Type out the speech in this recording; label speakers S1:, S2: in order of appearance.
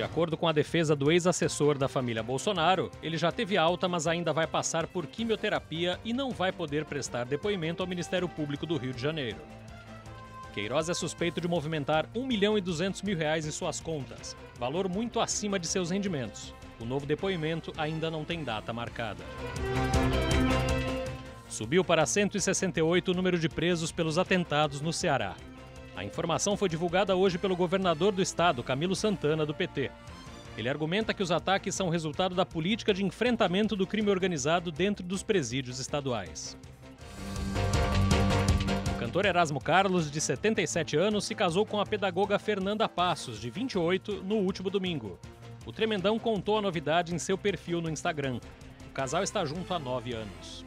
S1: De acordo com a defesa do ex-assessor da família Bolsonaro, ele já teve alta, mas ainda vai passar por quimioterapia e não vai poder prestar depoimento ao Ministério Público do Rio de Janeiro. Queiroz é suspeito de movimentar 1 milhão e 200 mil reais em suas contas, valor muito acima de seus rendimentos. O novo depoimento ainda não tem data marcada. Subiu para 168 o número de presos pelos atentados no Ceará. A informação foi divulgada hoje pelo governador do estado, Camilo Santana, do PT. Ele argumenta que os ataques são resultado da política de enfrentamento do crime organizado dentro dos presídios estaduais. O cantor Erasmo Carlos, de 77 anos, se casou com a pedagoga Fernanda Passos, de 28, no último domingo. O Tremendão contou a novidade em seu perfil no Instagram. O casal está junto há nove anos.